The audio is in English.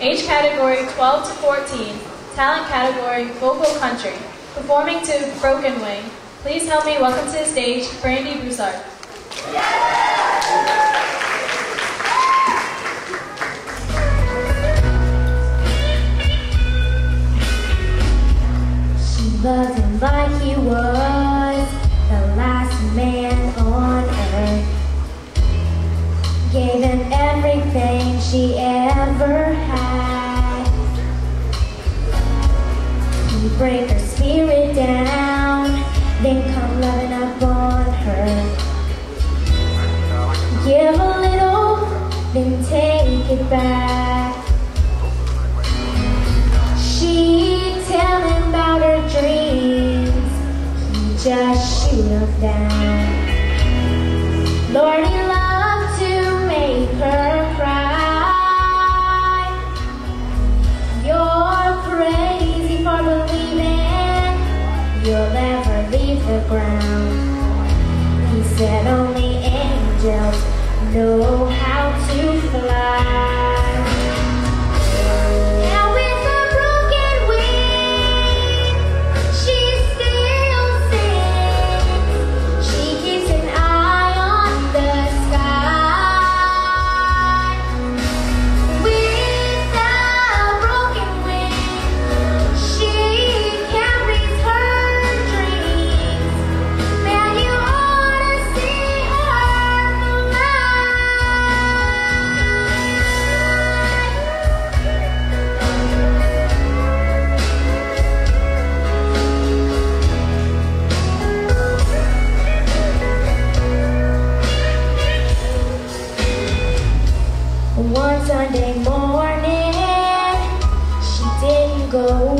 Age category 12 to 14. Talent category vocal country. Performing to Broken Wing. Please help me welcome to the stage Brandi Broussard. She loved him like he was the last man on earth. Gave him everything she ever had. Break her spirit down, then come loving up on her. Give a little, then take it back. She tell him about her dreams. He just shoot them down. Lord, know how. go.